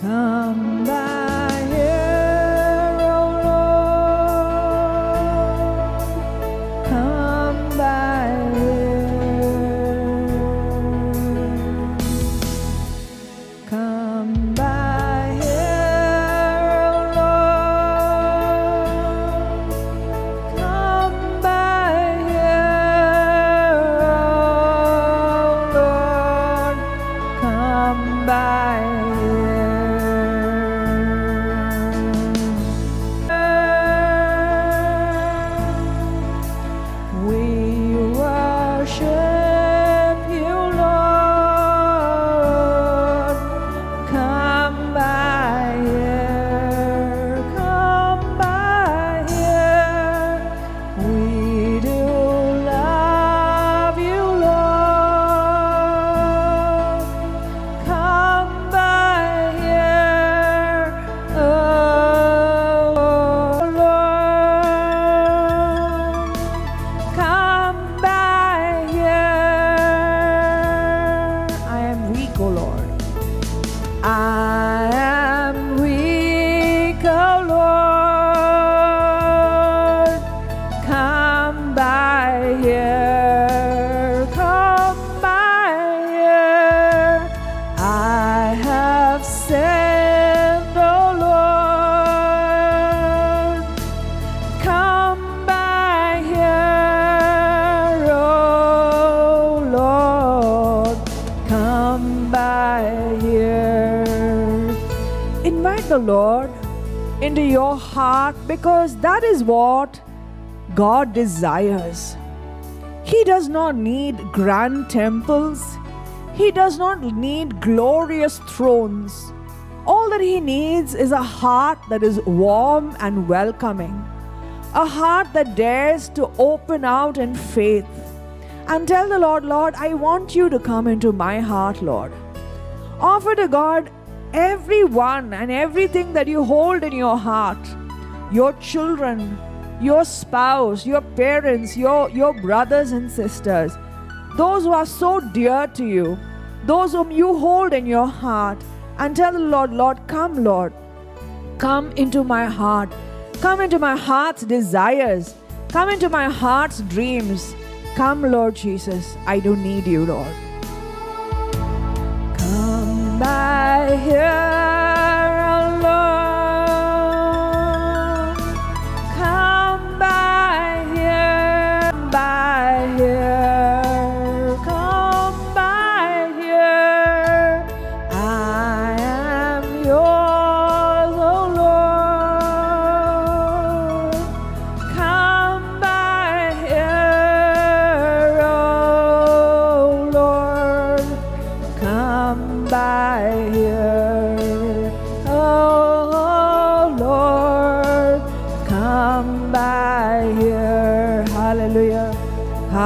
Come the Lord into your heart because that is what God desires. He does not need grand temples. He does not need glorious thrones. All that he needs is a heart that is warm and welcoming, a heart that dares to open out in faith and tell the Lord, Lord, I want you to come into my heart, Lord. Offer to God everyone and everything that you hold in your heart your children, your spouse, your parents, your, your brothers and sisters, those who are so dear to you, those whom you hold in your heart, and tell the Lord, Lord, come, Lord, come into my heart, come into my heart's desires, come into my heart's dreams. Come, Lord Jesus, I do need you, Lord. By here, oh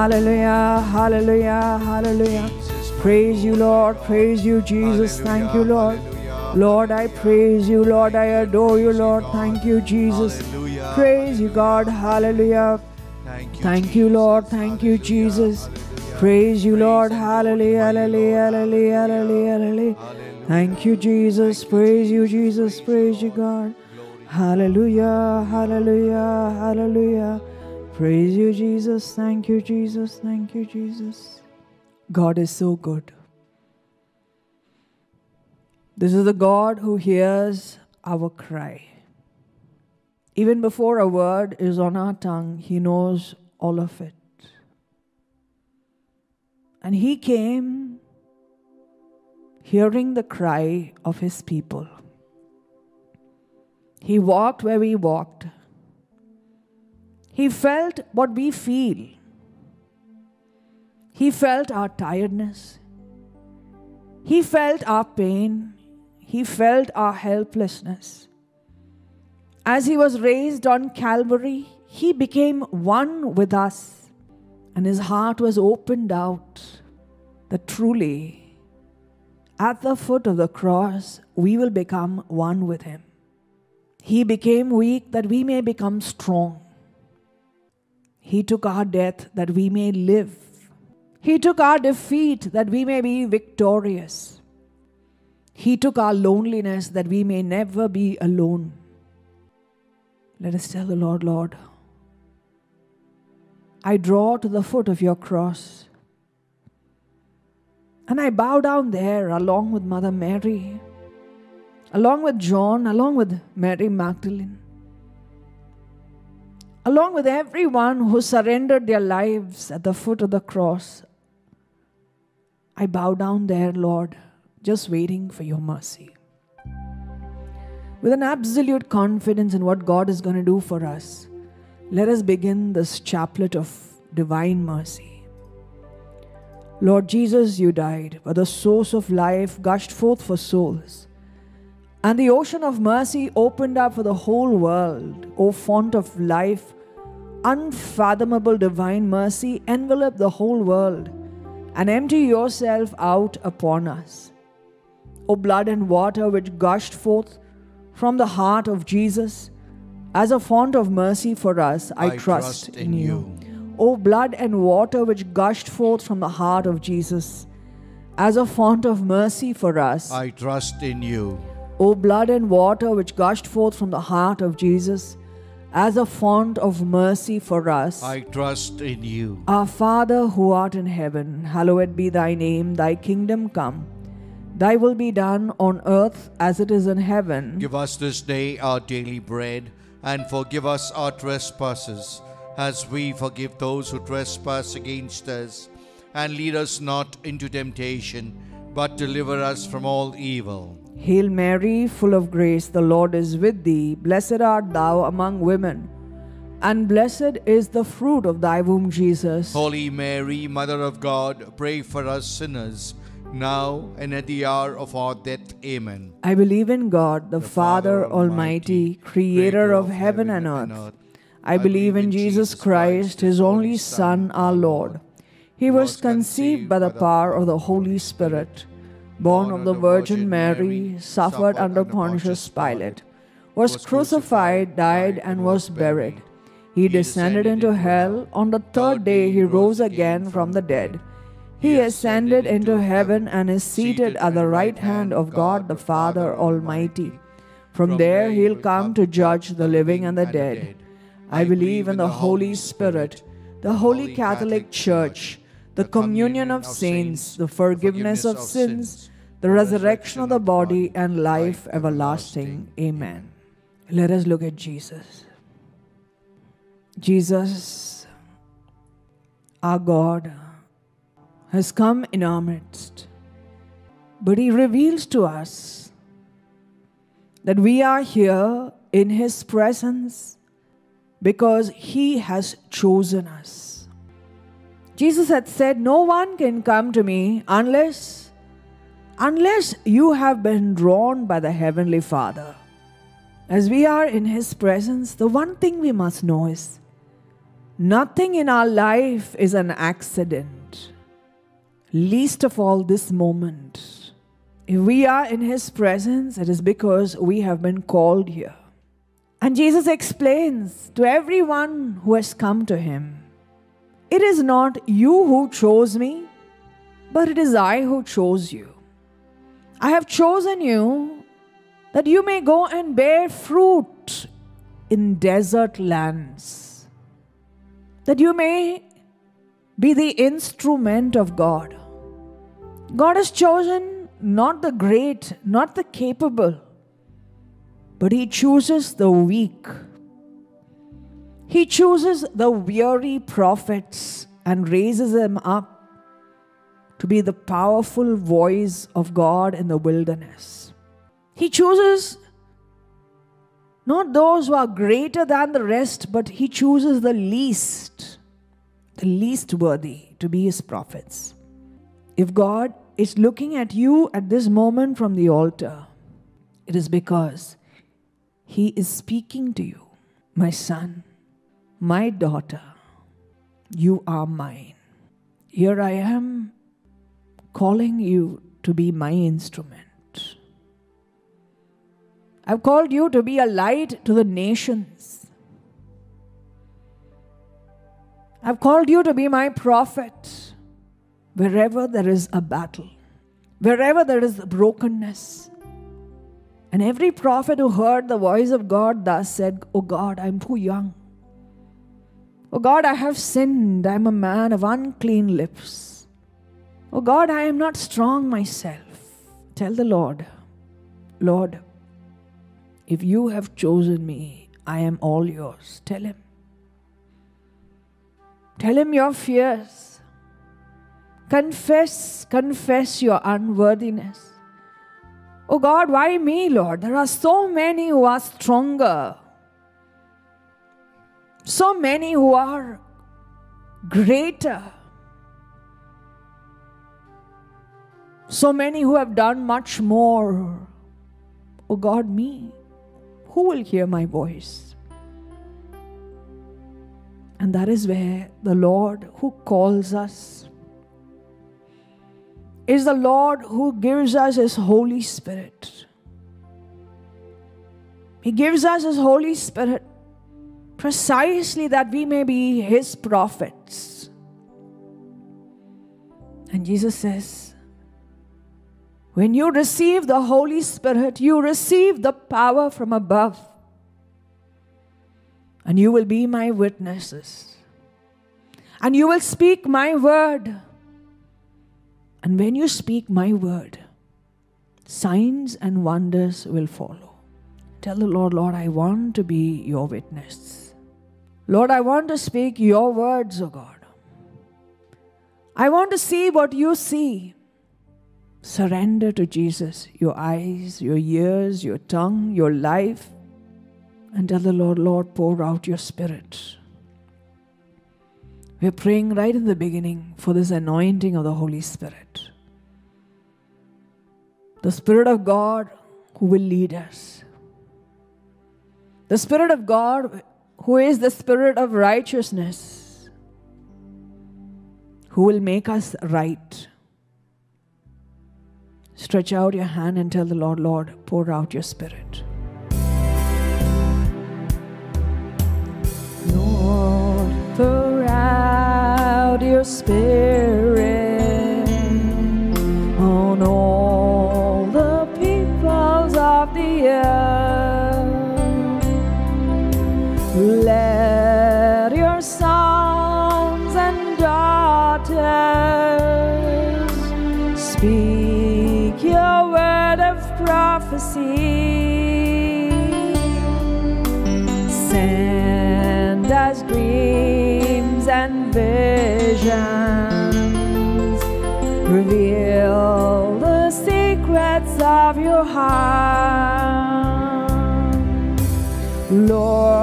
Hallelujah. Hallelujah. Hallelujah. Praise you, Lord. Praise you, Jesus. Thank you, Lord. Lord, I praise you. Lord, I adore you, Lord. Thank you, Jesus. Praise you, God. Hallelujah. Thank you, Lord. Thank you, Jesus. Praise you, Lord. Hallelujah. Hallelujah. Hallelujah. Hallelujah. Thank you, Jesus. Praise you, Jesus. Praise you, God. Hallelujah. Hallelujah. Hallelujah. Praise you, Jesus. Thank you, Jesus. Thank you, Jesus. God is so good. This is the God who hears our cry. Even before a word is on our tongue, He knows all of it. And He came hearing the cry of His people. He walked where we walked. He felt what we feel. He felt our tiredness. He felt our pain. He felt our helplessness. As he was raised on Calvary, he became one with us, and his heart was opened out that truly, at the foot of the cross, we will become one with him. He became weak that we may become strong. He took our death that we may live. He took our defeat that we may be victorious. He took our loneliness that we may never be alone. Let us tell the Lord, Lord, I draw to the foot of your cross. And I bow down there along with Mother Mary, along with John, along with Mary Magdalene, along with everyone who surrendered their lives at the foot of the cross. I bow down there, Lord, just waiting for your mercy. With an absolute confidence in what God is going to do for us, let us begin this chaplet of divine mercy. Lord Jesus, you died, but the source of life gushed forth for souls. And the ocean of mercy opened up for the whole world. O font of life, unfathomable divine mercy, envelop the whole world and empty yourself out upon us. O blood and water which gushed forth from the heart of Jesus, as a font of mercy for us, I, I trust, trust in in you. O blood and water which gushed forth from the heart of Jesus, as a font of mercy for us, I trust in you. O blood and water which gushed forth from the heart of Jesus, as a font of mercy for us. I trust in you. Our Father who art in heaven, hallowed be thy name, thy kingdom come. Thy will be done on earth as it is in heaven. Give us this day our daily bread, and forgive us our trespasses, as we forgive those who trespass against us. And lead us not into temptation, but deliver us from all evil. Hail Mary, full of grace, the Lord is with thee. Blessed art thou among women, and blessed is the fruit of thy womb, Jesus. Holy Mary, Mother of God, pray for us sinners, now and at the hour of our death. Amen. I believe in God, the, Father Almighty, creator of heaven and earth. I believe in Jesus Christ, his only Son, our Lord. He was conceived by the power of the Holy Spirit, born of the Virgin Mary, suffered under Pontius Pilate, was crucified, died, and was buried. He descended into hell. On the third day, he rose again from the dead. He ascended into heaven and is seated at the right hand of God the Father Almighty. From there, he'll come to judge the living and the dead. I believe in the Holy Spirit, the Holy Catholic Church, the communion of saints, the forgiveness of sins, the resurrection of the body, and life everlasting. Amen. Let us look at Jesus. Jesus, our God, has come in our midst, but He reveals to us that we are here in His presence because He has chosen us. Jesus had said, No one can come to me unless unless you have been drawn by the heavenly Father. As we are in his presence, the one thing we must know is nothing in our life is an accident. Least of all this moment. If we are in his presence, it is because we have been called here. And Jesus explains to everyone who has come to him it is not you who chose me, but it is I who chose you. I have chosen you that you may go and bear fruit in desert lands, that you may be the instrument of God. God has chosen not the great, not the capable, but He chooses the weak. He chooses the weary prophets and raises them up to be the powerful voice of God in the wilderness. He chooses not those who are greater than the rest, but He chooses the least, the least worthy to be His prophets. If God is looking at you at this moment from the altar, it is because He is speaking to you, my son, my daughter, you are mine. Here I am calling you to be my instrument. I've called you to be a light to the nations. I've called you to be my prophet wherever there is a battle, wherever there is brokenness, And every prophet who heard the voice of God thus said, Oh God, I am too young. O God, I have sinned. I am a man of unclean lips. Oh God, I am not strong myself. Tell the Lord, Lord, if you have chosen me, I am all yours. Tell him. Tell him your fears. Confess, confess your unworthiness. Oh God, why me, Lord? There are so many who are stronger, so many who are greater, so many who have done much more. Oh God, me, who will hear my voice? And that is where the Lord who calls us is the Lord who gives us His Holy Spirit. He gives us His Holy Spirit precisely that we may be His prophets. And Jesus says, when you receive the Holy Spirit, you receive the power from above, and you will be my witnesses, and you will speak my word and when you speak my word, signs and wonders will follow. Tell the Lord, Lord, I want to be your witness. Lord, I want to speak your words, O oh God. I want to see what you see. Surrender to Jesus your eyes, your ears, your tongue, your life, and tell the Lord, Lord, pour out your spirit. We're praying right in the beginning for this anointing of the Holy Spirit. The Spirit of God who will lead us. The Spirit of God who is the Spirit of righteousness, who will make us right. Stretch out your hand and tell the Lord, Lord, pour out your Spirit. Lord, pour out your Spirit Lord,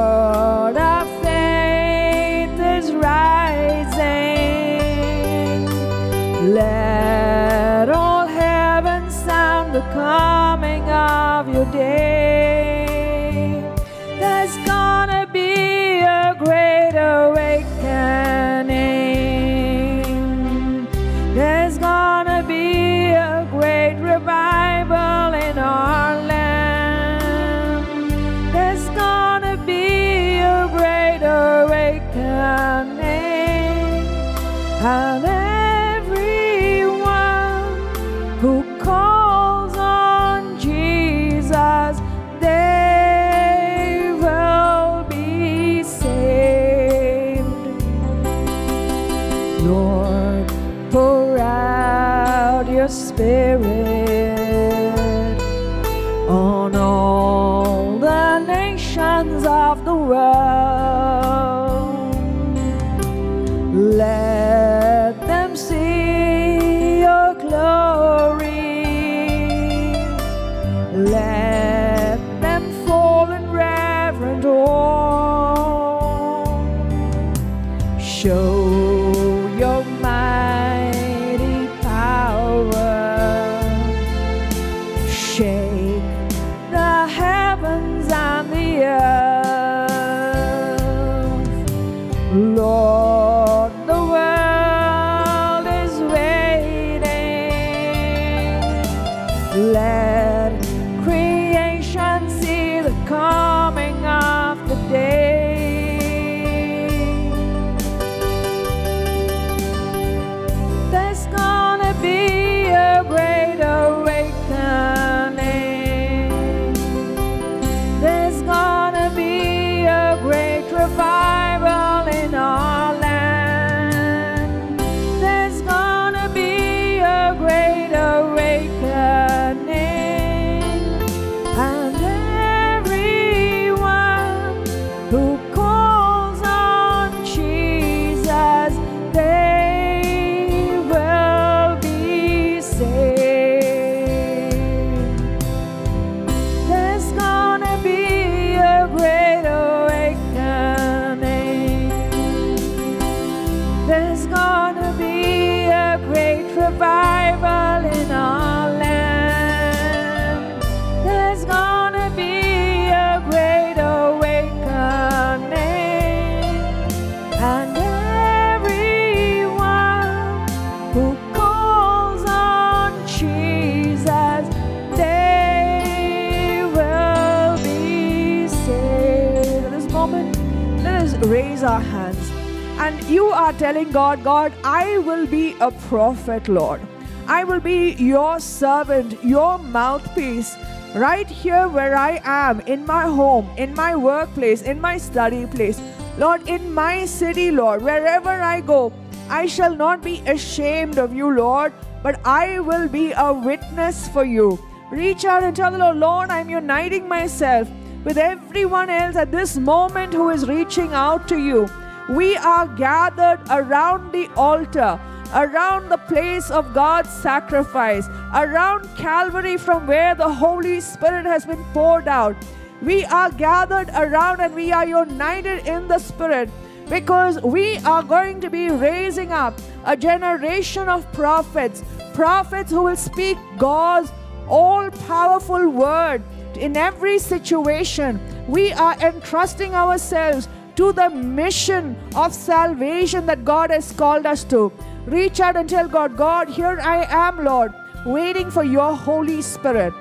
telling God, God, I will be a prophet, Lord. I will be your servant, your mouthpiece, right here where I am, in my home, in my workplace, in my study place. Lord, in my city, Lord, wherever I go, I shall not be ashamed of you, Lord, but I will be a witness for you. Reach out and tell the Lord, Lord, I'm uniting myself with everyone else at this moment who is reaching out to you. We are gathered around the altar, around the place of God's sacrifice, around Calvary from where the Holy Spirit has been poured out. We are gathered around and we are united in the Spirit because we are going to be raising up a generation of prophets, prophets who will speak God's all powerful word in every situation. We are entrusting ourselves to the mission of salvation that God has called us to. Reach out and tell God, God, here I am, Lord, waiting for your Holy Spirit.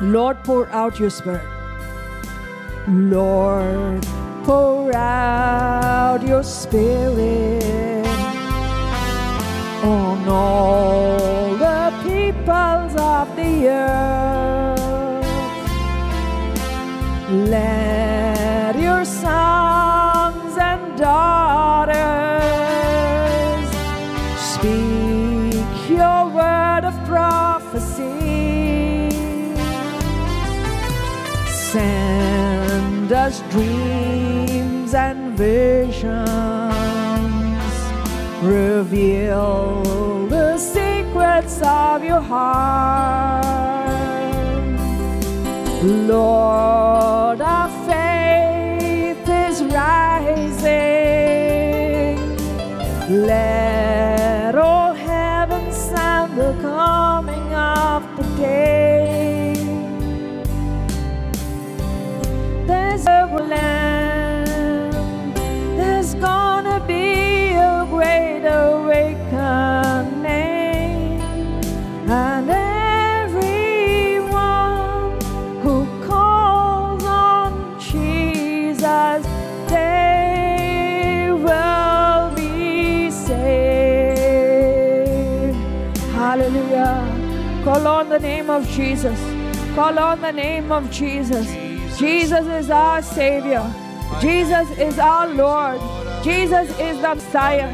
Lord, pour out your Spirit. Lord, pour out your Spirit on all the peoples of the earth. Let your sons and daughters speak your word of prophecy. Send us dreams and visions. Reveal the secrets of your heart. Lord, our Let of Jesus. Call on the name of Jesus. Jesus is our Savior. Jesus is our Lord. Jesus is the Messiah.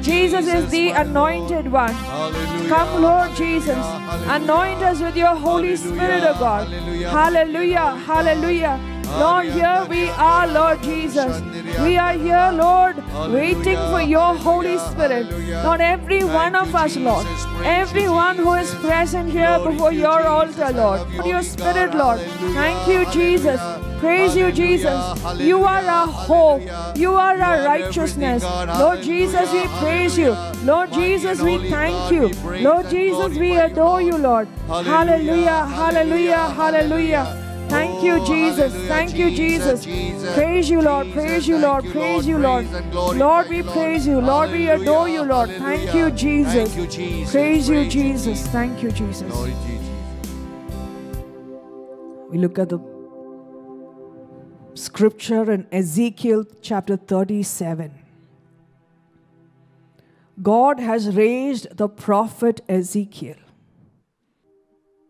Jesus is the anointed one. Come, Lord Jesus. Anoint us with your Holy Spirit, O God. Hallelujah. Hallelujah. Lord, here we are, Lord Jesus. We are here, Lord, waiting for your Holy Spirit. Lord, every one of us, Lord, everyone who is present here before your altar, Lord, for your Spirit, Lord. Thank you, Jesus. Praise you, Jesus. You are our hope. You are our righteousness. Lord Jesus, we praise you. Lord Jesus, we thank you. Lord Jesus, we adore you, Lord. Hallelujah, hallelujah, hallelujah. Oh, thank you, Jesus. Thank you, Jesus. Praise you, Lord. Praise you, Lord. Praise you, Lord. Lord, we praise you. Lord, we adore you, Lord. Thank you, Jesus. Thank you, Jesus. Praise you, Jesus. Thank you, Jesus. Glory to you, Jesus. We look at the scripture in Ezekiel chapter 37. God has raised the prophet Ezekiel.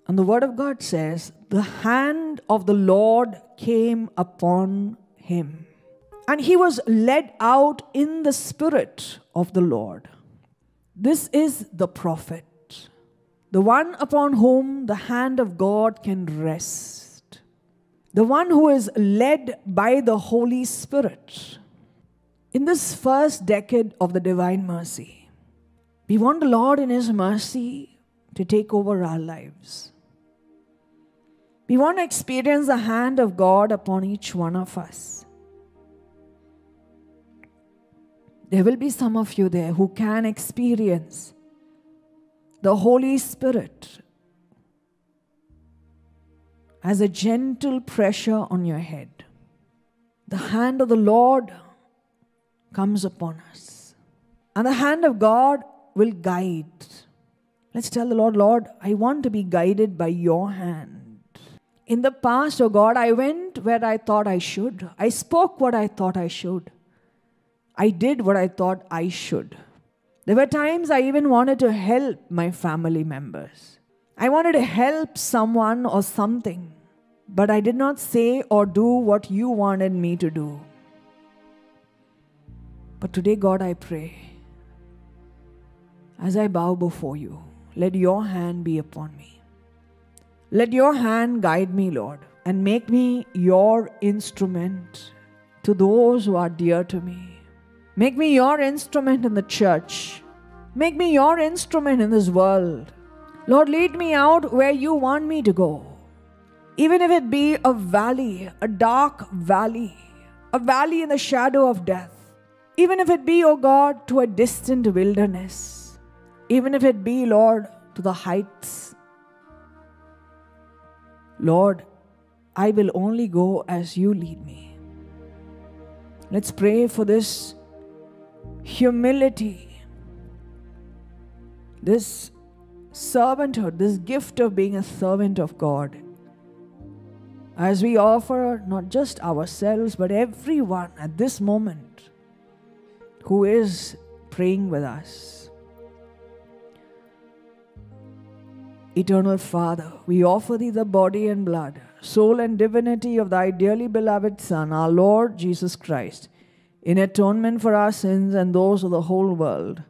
And the word of God says, The hand of the Lord came upon him. And he was led out in the spirit of the Lord. This is the prophet, the one upon whom the hand of God can rest, the one who is led by the Holy Spirit. In this first decade of the divine mercy, we want the Lord in His mercy to take over our lives. We want to experience the hand of God upon each one of us. There will be some of you there who can experience the Holy Spirit as a gentle pressure on your head. The hand of the Lord comes upon us, and the hand of God will guide. Let's tell the Lord, Lord, I want to be guided by your hand. In the past, oh God, I went where I thought I should. I spoke what I thought I should. I did what I thought I should. There were times I even wanted to help my family members. I wanted to help someone or something, but I did not say or do what you wanted me to do. But today, God, I pray, as I bow before you, let your hand be upon me. Let your hand guide me, Lord, and make me your instrument to those who are dear to me. Make me your instrument in the church. Make me your instrument in this world. Lord, lead me out where you want me to go. Even if it be a valley, a dark valley, a valley in the shadow of death. Even if it be, O oh God, to a distant wilderness. Even if it be, Lord, to the heights. Lord, I will only go as you lead me. Let's pray for this humility, this servanthood, this gift of being a servant of God. As we offer not just ourselves, but everyone at this moment who is praying with us. Eternal Father, we offer thee the body and blood, soul and divinity of thy dearly beloved Son, our Lord Jesus Christ in atonement for our sins and those of the whole world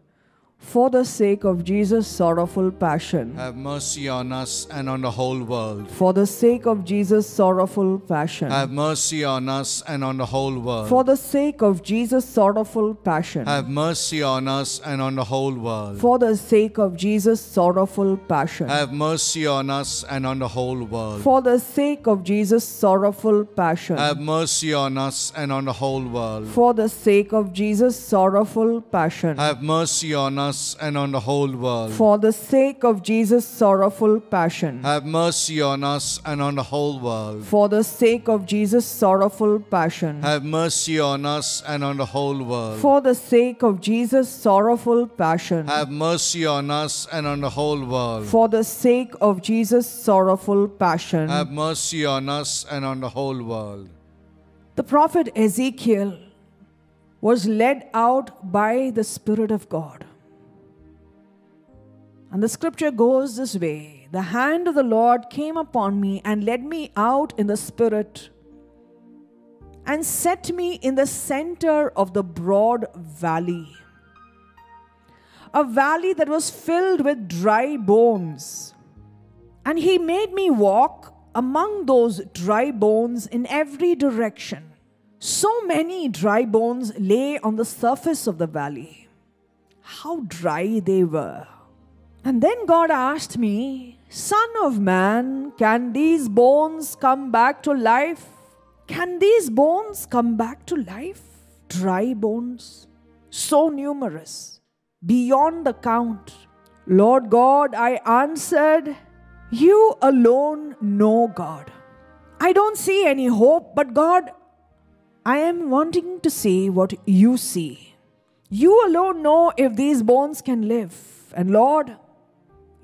for the sake of Jesus' sorrowful passion. Have mercy on us and on the whole world. For the sake of Jesus' sorrowful passion. Have mercy on us and on the whole world. For the sake of Jesus' sorrowful passion. Have mercy on us and on the whole world. For the sake of Jesus' sorrowful passion. Have mercy on us and on the whole world. For the sake of Jesus' sorrowful passion. Have mercy on us and on the whole world. For the sake of Jesus' sorrowful passion. Have mercy on us us and on the whole world. For the sake of Jesus' sorrowful passion. Have mercy on us and on the whole world. For the sake of Jesus' sorrowful passion. Have mercy on us and on the whole world. For the sake of Jesus' sorrowful passion. Have mercy on us and on the whole world. For the sake of Jesus' sorrowful passion. Have mercy on us and on the whole world. The prophet Ezekiel was led out by the Spirit of God. And the scripture goes this way The hand of the Lord came upon me and led me out in the spirit and set me in the center of the broad valley. A valley that was filled with dry bones. And he made me walk among those dry bones in every direction. So many dry bones lay on the surface of the valley. How dry they were. And then God asked me, Son of man, can these bones come back to life? Can these bones come back to life? Dry bones, so numerous, beyond the count. Lord God, I answered, You alone know God. I don't see any hope, but God, I am wanting to see what you see. You alone know if these bones can live. And Lord,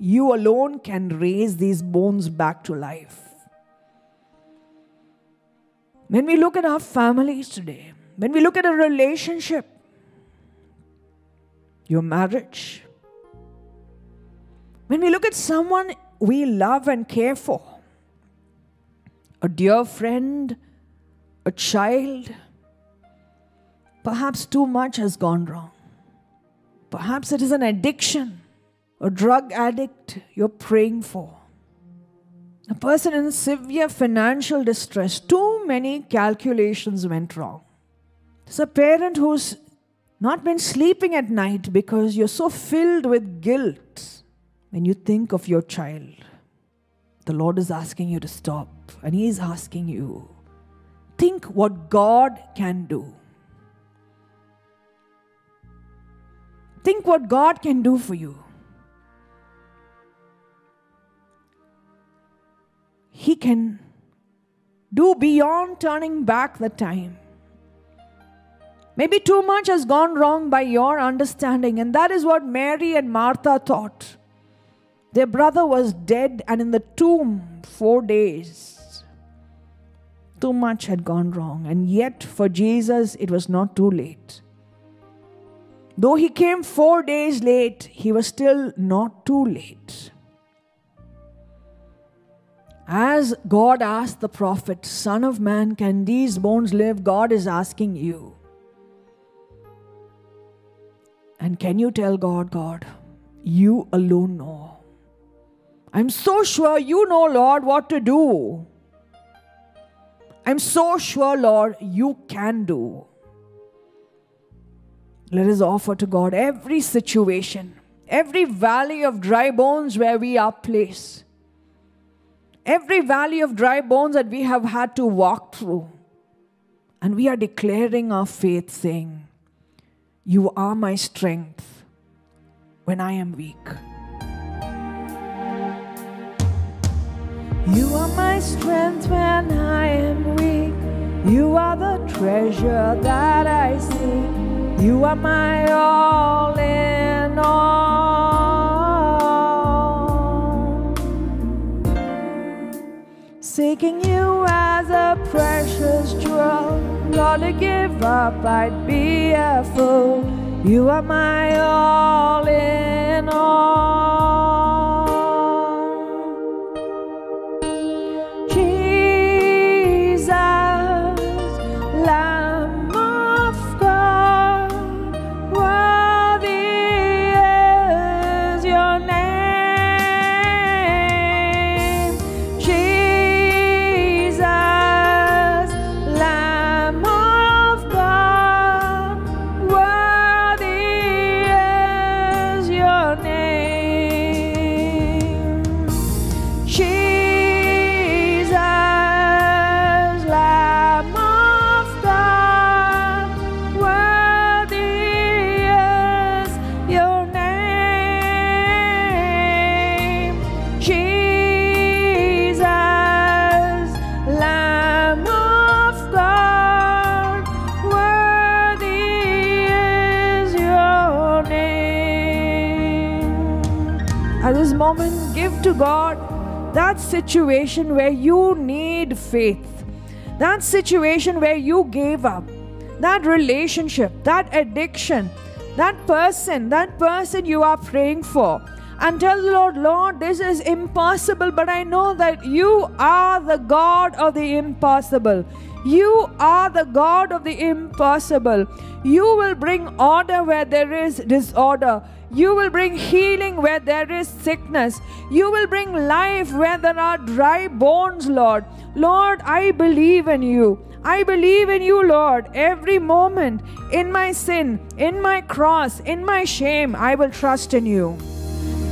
you alone can raise these bones back to life. When we look at our families today, when we look at a relationship, your marriage, when we look at someone we love and care for, a dear friend, a child, perhaps too much has gone wrong. Perhaps it is an addiction a drug addict you're praying for, a person in severe financial distress, too many calculations went wrong. There's a parent who's not been sleeping at night because you're so filled with guilt when you think of your child. The Lord is asking you to stop, and He is asking you, think what God can do. Think what God can do for you. He can Do beyond turning back the time. Maybe too much has gone wrong by your understanding, and that is what Mary and Martha thought. Their brother was dead and in the tomb four days. Too much had gone wrong, and yet for Jesus it was not too late. Though he came four days late, he was still not too late. As God asked the prophet, Son of man, can these bones live? God is asking you. And can you tell God, God, you alone know? I'm so sure you know, Lord, what to do. I'm so sure, Lord, you can do. Let us offer to God every situation, every valley of dry bones where we are placed, every valley of dry bones that we have had to walk through. And we are declaring our faith, saying, You are my strength when I am weak. You are my strength when I am weak. You are the treasure that I seek. You are my all in all. Seeking you as a precious jewel, Lord, to give up, I'd be a fool. You are my all in all. To God that situation where you need faith, that situation where you gave up, that relationship, that addiction, that person, that person you are praying for. And tell the Lord, Lord, this is impossible, but I know that you are the God of the impossible. You are the God of the impossible. You will bring order where there is disorder. You will bring healing where there is sickness. You will bring life where there are dry bones, Lord. Lord, I believe in you. I believe in you, Lord. Every moment in my sin, in my cross, in my shame, I will trust in you.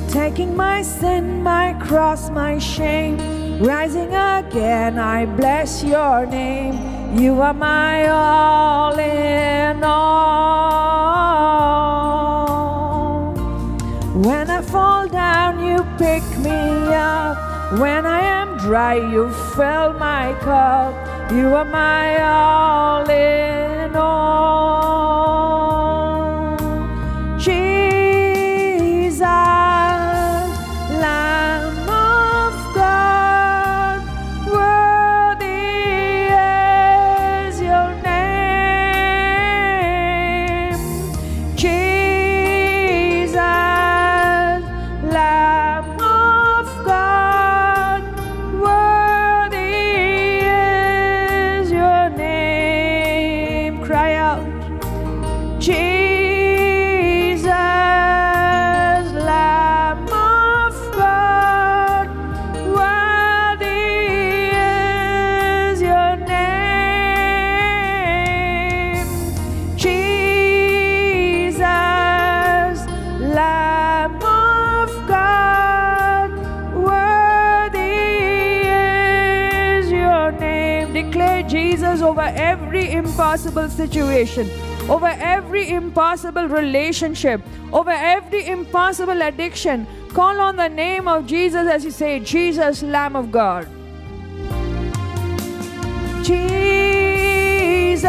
Taking my sin, my cross, my shame, rising again, I bless your name. You are my all in all. When I fall down, you pick me up. When I am dry, you fill my cup. You are my all in all. Impossible situation, over every impossible relationship, over every impossible addiction. Call on the name of Jesus as you say, Jesus, Lamb of God. Jesus,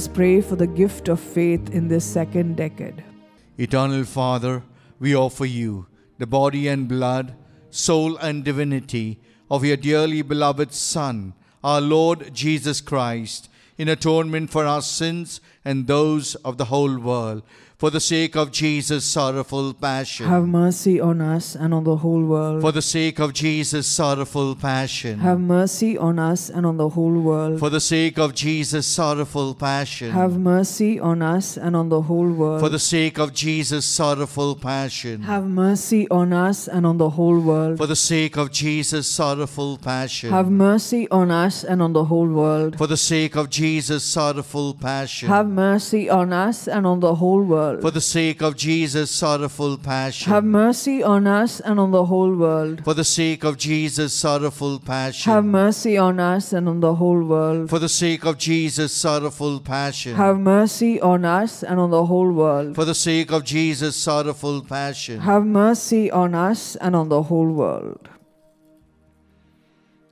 us pray for the gift of faith in this second decade. Eternal Father, we offer you the body and blood, soul and divinity of your dearly beloved Son, our Lord Jesus Christ, in atonement for our sins and those of the whole world, for the sake of Jesus' sorrowful passion. Have mercy on us and on the whole world. for the sake of Jesus' sorrowful passion. Have mercy on us and on the whole world. for the sake of Jesus' sorrowful passion. Have mercy on us and on the whole world. for the sake of Jesus' sorrowful passion. Have mercy on us and on the whole world. for the sake of Jesus' sorrowful passion. Have mercy on us and on the whole world. for the sake of Jesus' sorrowful passion. Have mercy on us and on the whole world. for the sake of Jesus' sorrowful passion. Have mercy on us and on the whole world. for the sake of Jesus' sorrowful passion. Have mercy on us and on the whole world. for the sake of Jesus' sorrowful passion. Have mercy on us and on the whole world. for the sake of Jesus' sorrowful passion. Have mercy on us and on the whole world.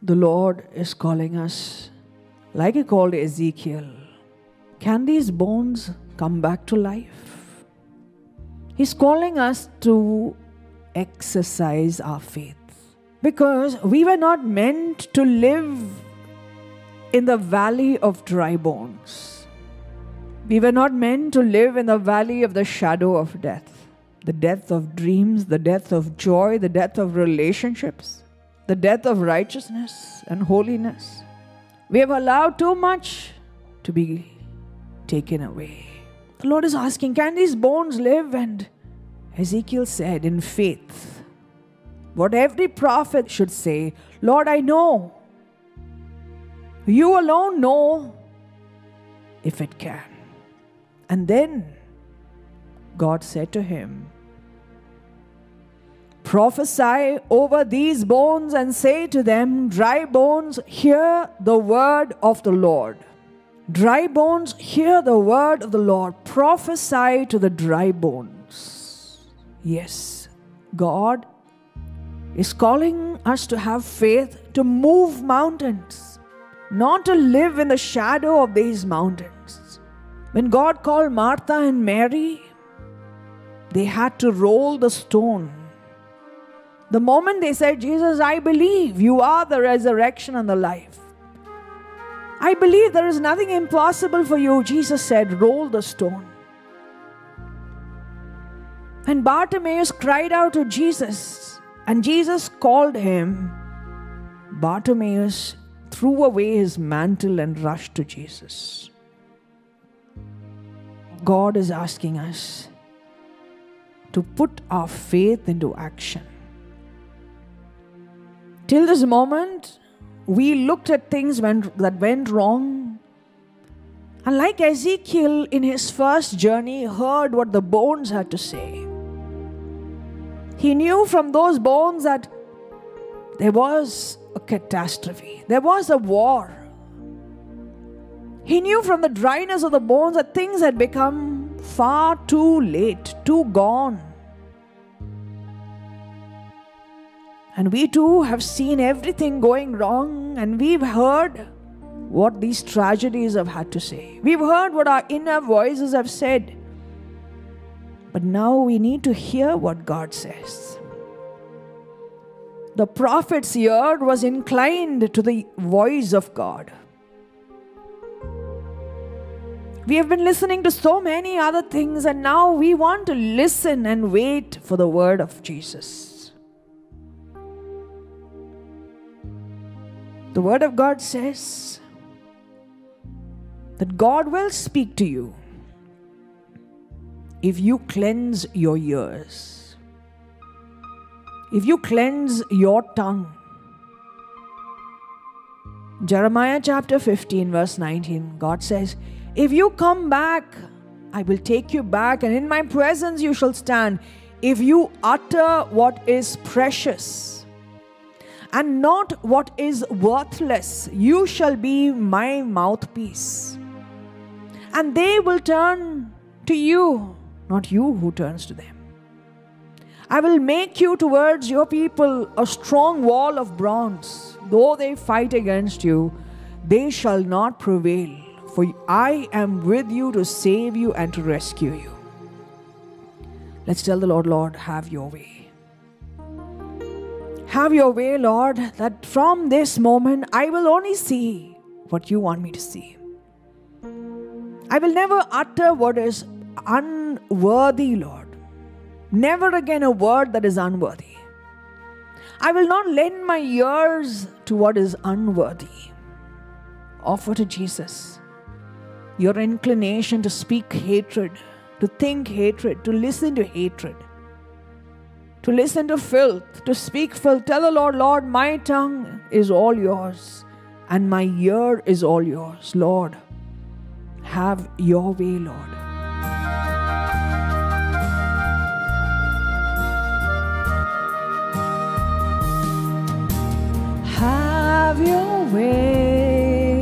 The Lord is calling us, like He called Ezekiel. Can these bones come back to life? He's calling us to exercise our faith because we were not meant to live in the valley of dry bones. We were not meant to live in the valley of the shadow of death the death of dreams, the death of joy, the death of relationships, the death of righteousness and holiness. We have allowed too much to be taken away. The Lord is asking, Can these bones live? And Ezekiel said, In faith, what every prophet should say Lord, I know. You alone know if it can. And then God said to him, Prophesy over these bones and say to them, Dry bones, hear the word of the Lord. Dry bones, hear the word of the Lord. Prophesy to the dry bones. Yes, God is calling us to have faith to move mountains, not to live in the shadow of these mountains. When God called Martha and Mary, they had to roll the stone. The moment they said, Jesus, I believe you are the resurrection and the life. I believe there is nothing impossible for you. Jesus said, Roll the stone. And Bartimaeus cried out to Jesus, and Jesus called him. Bartimaeus threw away his mantle and rushed to Jesus. God is asking us to put our faith into action. Till this moment, we looked at things went, that went wrong. And like Ezekiel in his first journey heard what the bones had to say, he knew from those bones that there was a catastrophe, there was a war. He knew from the dryness of the bones that things had become far too late, too gone. And we too have seen everything going wrong, and we've heard what these tragedies have had to say. We've heard what our inner voices have said. But now we need to hear what God says. The prophet's ear was inclined to the voice of God. We have been listening to so many other things, and now we want to listen and wait for the word of Jesus. The word of God says that God will speak to you if you cleanse your ears, if you cleanse your tongue. Jeremiah chapter 15, verse 19, God says, If you come back, I will take you back, and in my presence you shall stand. If you utter what is precious and not what is worthless, you shall be my mouthpiece. And they will turn to you, not you who turns to them. I will make you towards your people a strong wall of bronze. Though they fight against you, they shall not prevail, for I am with you to save you and to rescue you. Let's tell the Lord, Lord, have your way. Have your way, Lord, that from this moment I will only see what you want me to see. I will never utter what is unworthy, Lord. Never again a word that is unworthy. I will not lend my ears to what is unworthy. Offer to Jesus your inclination to speak hatred, to think hatred, to listen to hatred, to listen to filth, to speak filth. Tell the Lord, Lord, my tongue is all yours and my ear is all yours. Lord, have your way, Lord. Have your way.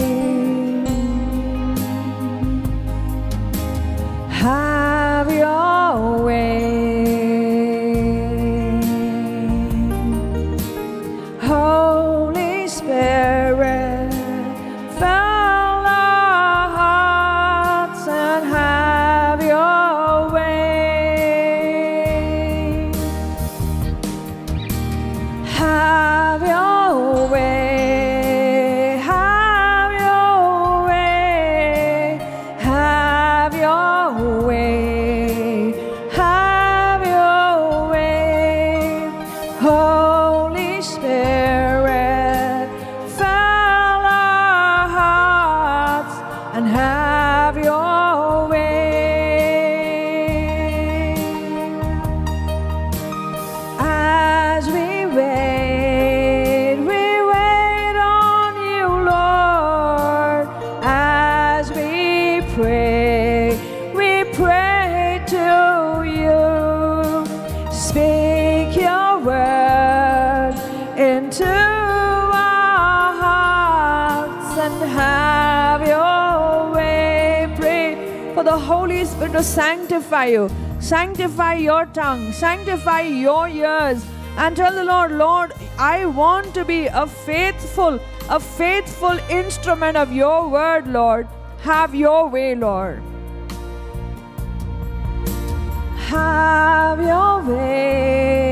Have your way. As we wait, we wait on you, Lord. As we pray, we pray to you. Speak your word into our hearts and have your way. Pray for the Holy Spirit to sanctify you, sanctify your tongue, sanctify your ears, and tell the Lord, Lord, I want to be a faithful, a faithful instrument of your word, Lord. Have your way, Lord. Have your way,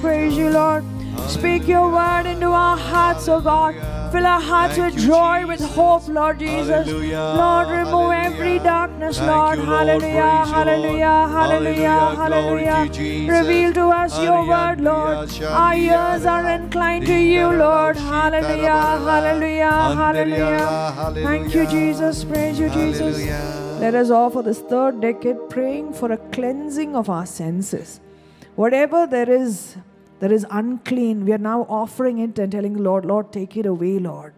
praise you, Lord, praise you, Lord. Speak your word into our hearts, oh God. Fill our hearts Thank with you, joy, with hope, Lord Jesus. Hallelujah, Lord, remove every darkness, Thank Lord. you, Lord. Hallelujah, Praise you, Lord. hallelujah, hallelujah, Hallelujah. Reveal to us your word, Lord. Our ears are inclined to you, Lord. Hallelujah, hallelujah, Hallelujah, hallelujah. Thank you, Jesus. Praise you, Jesus. Let us offer this third decade praying for a cleansing of our senses. Whatever there is that is unclean, we are now offering it and telling the Lord, Lord, take it away, Lord.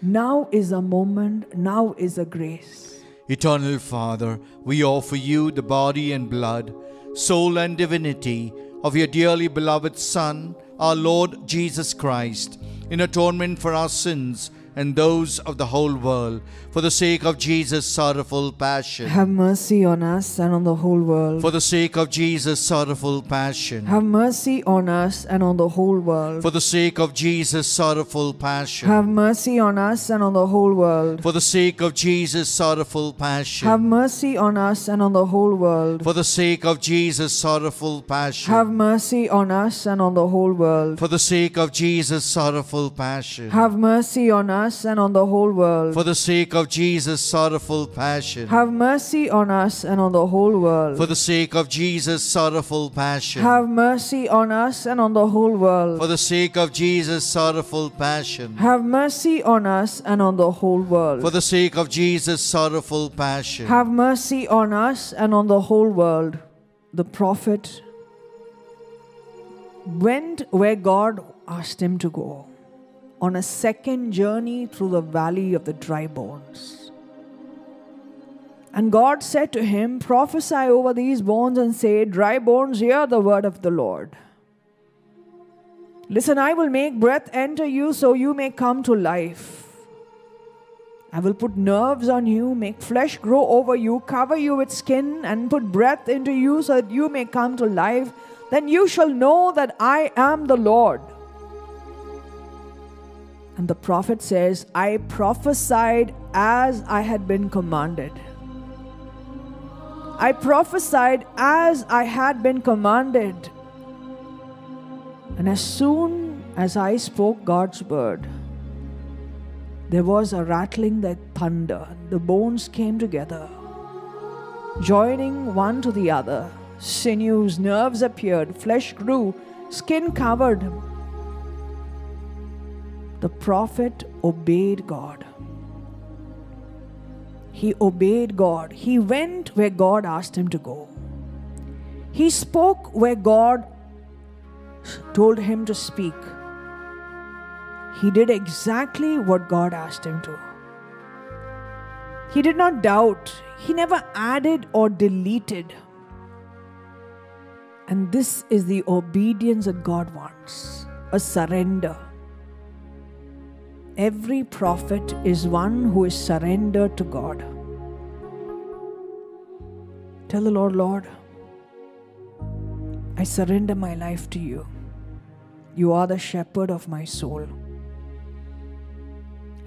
Now is a moment, now is a grace. Eternal Father, we offer you the body and blood, soul and divinity of your dearly beloved Son, our Lord Jesus Christ, in atonement for our sins and those of the whole world, for the sake of Jesus' sorrowful passion. Have mercy on us and on the whole world. For the sake of Jesus' sorrowful passion. Have mercy on us and on the whole world. For the sake of Jesus' sorrowful passion. Have mercy on us and on the whole world. For the sake of Jesus' sorrowful passion. Have mercy on us and on the whole world. For the sake of Jesus' sorrowful passion. Have mercy on us and on the whole world. For the sake of Jesus' sorrowful passion. Have mercy on us and on the whole world. For the sake of Jesus' sorrowful passion. Have mercy on us and on the whole world. For the sake of Jesus' sorrowful passion. Have mercy on us and on the whole world. For the sake of Jesus' sorrowful passion. Have mercy on us and on the whole world. For the sake of Jesus' sorrowful passion. Have mercy on us and on the whole world. The prophet went where God asked him to go on a second journey through the valley of the dry bones. And God said to him, Prophesy over these bones and say, Dry bones, hear the word of the Lord. Listen, I will make breath enter you so you may come to life. I will put nerves on you, make flesh grow over you, cover you with skin, and put breath into you so that you may come to life. Then you shall know that I am the Lord. And the prophet says, I prophesied as I had been commanded. I prophesied as I had been commanded. And as soon as I spoke God's word, there was a rattling like thunder. The bones came together, joining one to the other. Sinews, nerves appeared, flesh grew, skin covered. The prophet obeyed God. He obeyed God. He went where God asked him to go. He spoke where God told him to speak. He did exactly what God asked him to. He did not doubt, he never added or deleted. And this is the obedience that God wants a surrender. Every prophet is one who is surrendered to God. Tell the Lord, Lord, I surrender my life to you. You are the shepherd of my soul.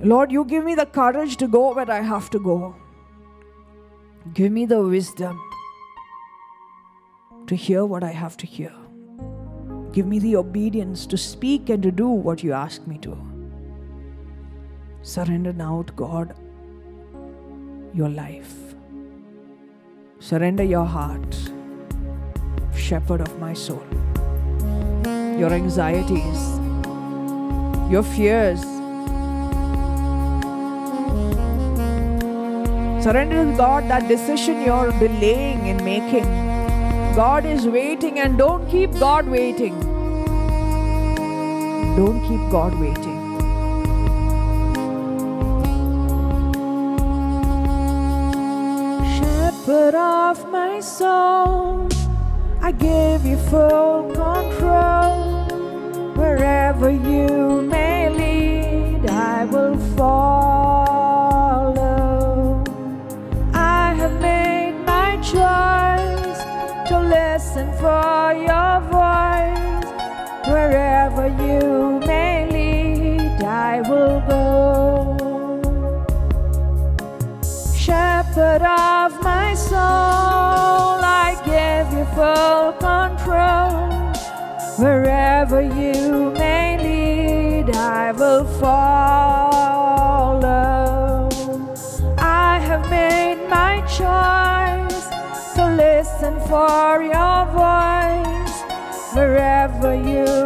Lord, you give me the courage to go where I have to go. Give me the wisdom to hear what I have to hear. Give me the obedience to speak and to do what you ask me to. Surrender now to God your life. Surrender your heart, shepherd of my soul. Your anxieties, your fears. Surrender to God that decision you're delaying in making. God is waiting and don't keep God waiting. Don't keep God waiting. Shepherd of my soul, I give you full control. Wherever you may lead, I will follow. I have made my choice to listen for your voice. Wherever you may lead, I will go. Shepherd of full control. Wherever you may lead, I will follow. I have made my choice to listen for your voice. Wherever you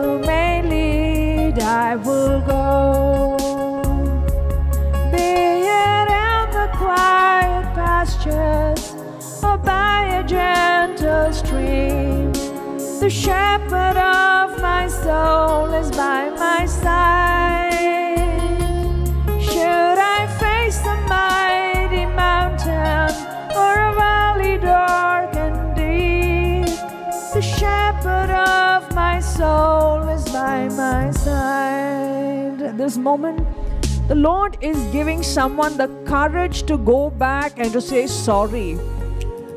The shepherd of my soul is by my side. Should I face a mighty mountain or a valley dark and deep? The shepherd of my soul is by my side. At this moment, the Lord is giving someone the courage to go back and to say sorry.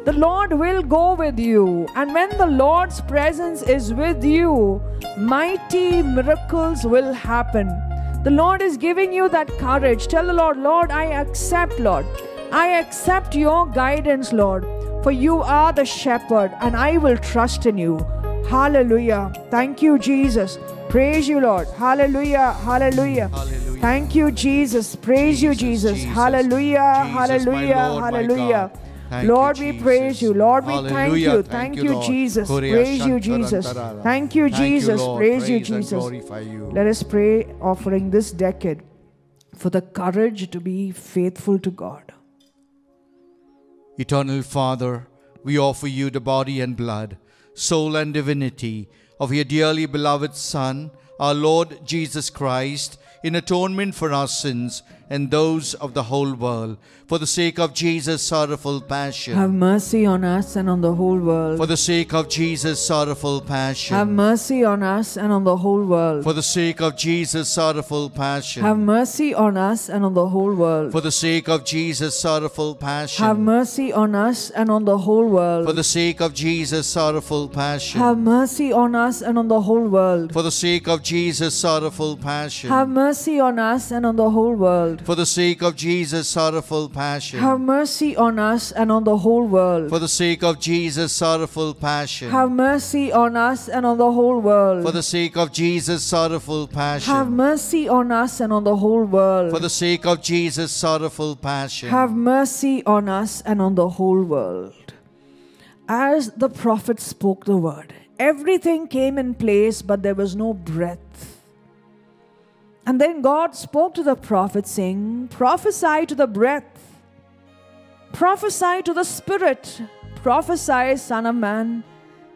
The Lord will go with you, and when the Lord's presence is with you, mighty miracles will happen. The Lord is giving you that courage. Tell the Lord, Lord, I accept, Lord. I accept your guidance, Lord, for you are the shepherd, and I will trust in you. Hallelujah. Thank you, Jesus. Praise you, Lord. Hallelujah. Hallelujah. Hallelujah. Thank you, Jesus. Praise you, Jesus. Jesus. Hallelujah. Jesus, Hallelujah. Lord, Hallelujah. Thank you, Lord, we praise you. Lord, we thank you. Thank Thank you, you, Lord. Jesus. Korea Praise you, Jesus. Thank you, Thank you, Jesus. Praise you, Jesus. you. Let us pray, offering this decade for the courage to be faithful to God. Eternal Father, we offer you the body and blood, soul and divinity of your dearly beloved Son, our Lord Jesus Christ, in atonement for our sins and those of the whole world, for the sake of Jesus' sorrowful passion. Have mercy on us and on the whole world. for the sake of Jesus' sorrowful passion. Have mercy on us and on the whole world. for the sake of Jesus' sorrowful passion. Have mercy on us and on the whole world. for the sake of Jesus' sorrowful passion. Have mercy on us and on the whole world. for the sake of Jesus' sorrowful passion. Have mercy on us and on the whole world. for the sake of Jesus' sorrowful passion. Have mercy on us and on the whole world. For the sake of Jesus' sorrowful passion. Have mercy on us and on the whole world. for the sake of Jesus' sorrowful passion. Have mercy on us and on the whole world. for the sake of Jesus' sorrowful passion. Have mercy on us and on the whole world. for the sake of Jesus' sorrowful passion. Have mercy on us and on the whole world. As the prophet spoke the word, everything came in place, but there was no breath. And then God spoke to the prophet, saying, Prophesy to the breath, prophesy to the spirit, prophesy, Son of Man.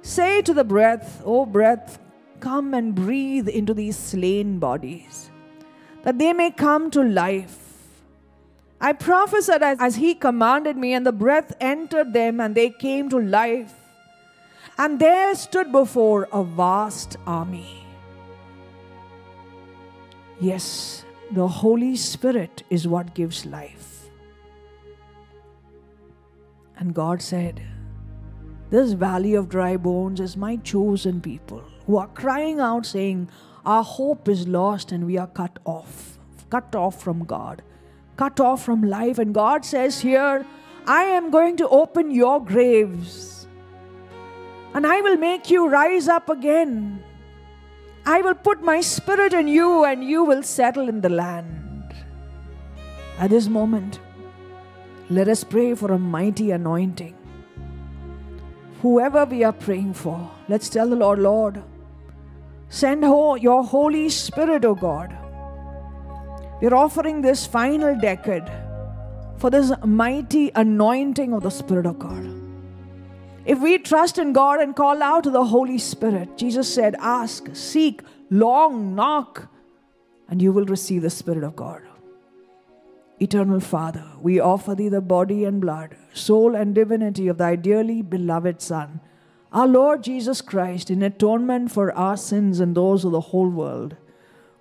Say to the breath, O breath, come and breathe into these slain bodies, that they may come to life. I prophesied as, as he commanded me, and the breath entered them, and they came to life. And there stood before a vast army. Yes, the Holy Spirit is what gives life. And God said, This valley of dry bones is my chosen people who are crying out, saying, Our hope is lost and we are cut off, cut off from God, cut off from life. And God says here, I am going to open your graves and I will make you rise up again. I will put my spirit in you and you will settle in the land. At this moment, let us pray for a mighty anointing. Whoever we are praying for, let's tell the Lord, Lord, send ho- your Holy Spirit, O God. We're offering this final decade for this mighty anointing of the Spirit of God. If we trust in God and call out to the Holy Spirit, Jesus said, Ask, seek, long, knock, and you will receive the Spirit of God. Eternal Father, we offer thee the body and blood, soul and divinity of thy dearly beloved Son, our Lord Jesus Christ, in atonement for our sins and those of the whole world.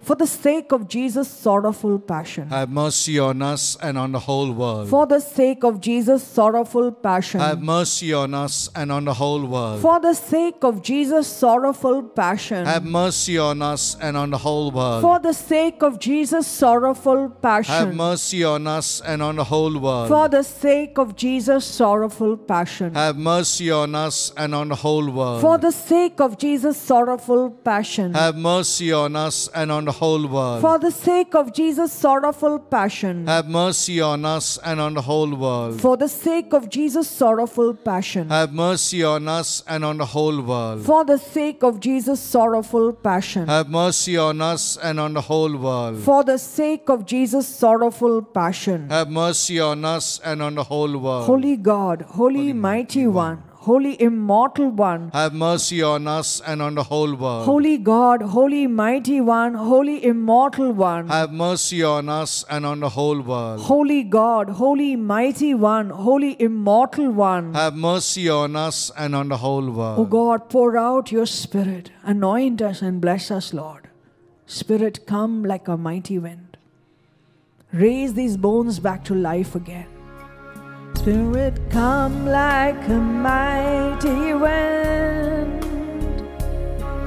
For the sake of Jesus' sorrowful passion. Have mercy on us and on the whole world. For the sake of Jesus' sorrowful passion. Have mercy on us and on the whole world. For the sake of Jesus' sorrowful passion. Have mercy on us and on the whole world. For the sake of Jesus' sorrowful passion. Have mercy on us and on the whole world. For the sake of Jesus' sorrowful passion. Have mercy on us and on the whole world. For the sake of Jesus' sorrowful passion. Have mercy on us and on the whole world. For the sake of Jesus' sorrowful passion. Have mercy on us and on the whole world. For the sake of Jesus' sorrowful passion. Have mercy on us and on the whole world. For the sake of Jesus' sorrowful passion. Have mercy on us and on the whole world. For the sake of Jesus' sorrowful passion. Have mercy on us and on the whole world. Holy God, Holy Mighty One, Holy Immortal One, have mercy on us and on the whole world. Holy God, Holy Mighty One, Holy Immortal One. Have mercy on us and on the whole world. Holy God, Holy Mighty One, Holy Immortal One. Have mercy on us and on the whole world. O God, pour out your Spirit, anoint us and bless us, Lord. Spirit, come like a mighty wind. Raise these bones back to life again. Spirit, come like a mighty wind.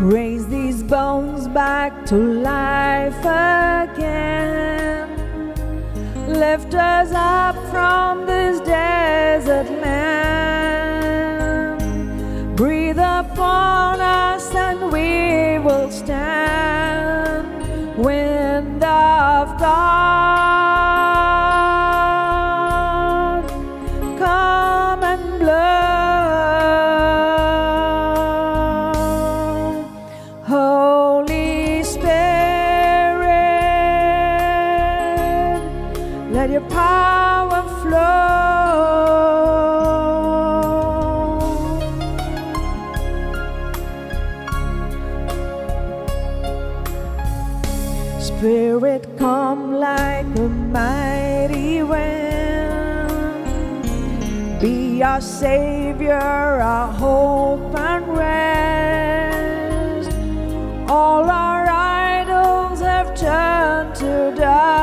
Raise these bones back to life again. Lift us up from this desert land. Breathe upon us and we will stand. Wind of God, Spirit, come like a mighty wind. Be our Savior, our hope and rest. All our idols have turned to dust.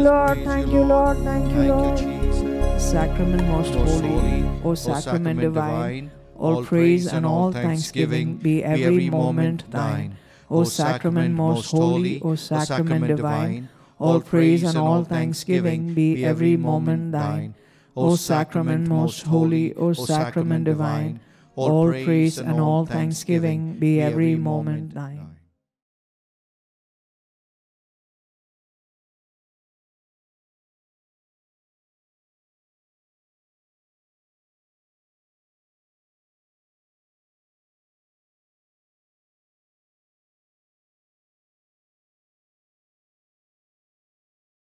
You, Jesus. Thank you, Lord. Thank you, Lord. Thank you, Lord. Sacrament most holy, O sacrament divine, all praise and all thanksgiving be every moment thine. O sacrament most holy, O sacrament divine, all praise and all thanksgiving be every moment thine. O sacrament most holy, O sacrament divine, all praise and all thanksgiving be every moment thine.